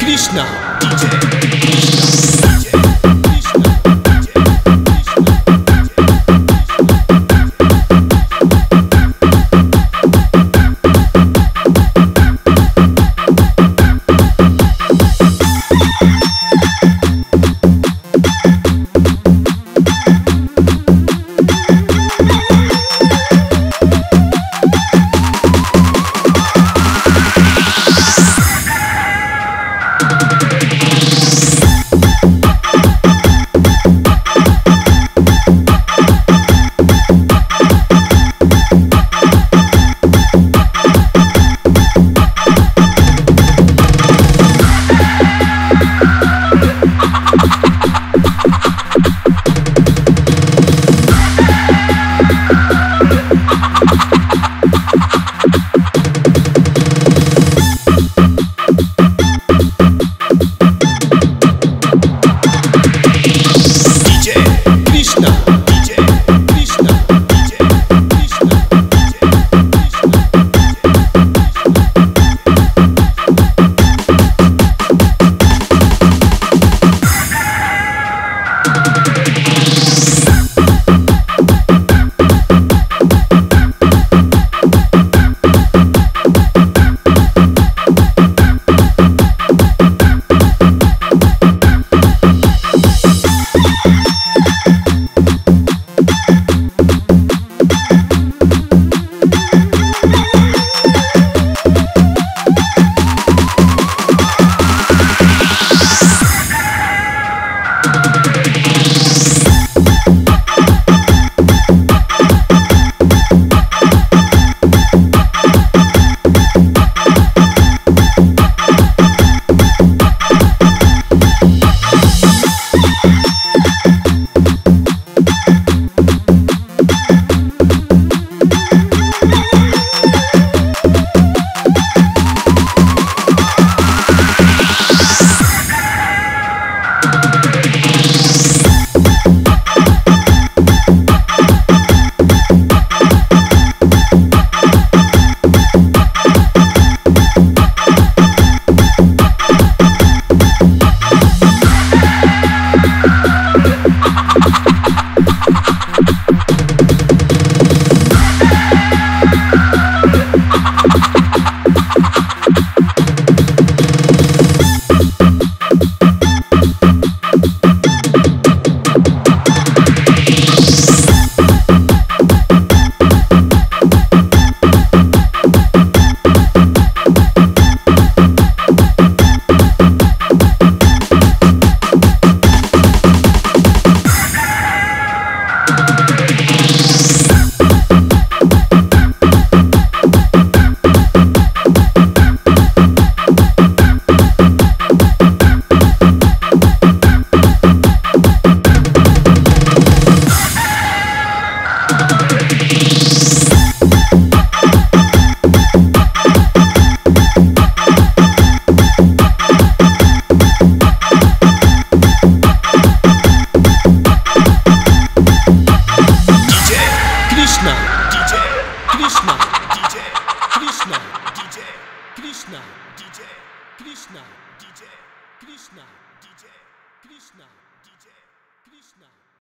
Krishna. DJ. Ha ha ha ha! Кришна, диджей, Кришна, диджей, Кришна, диджей, Кришна, диджей, Кришна.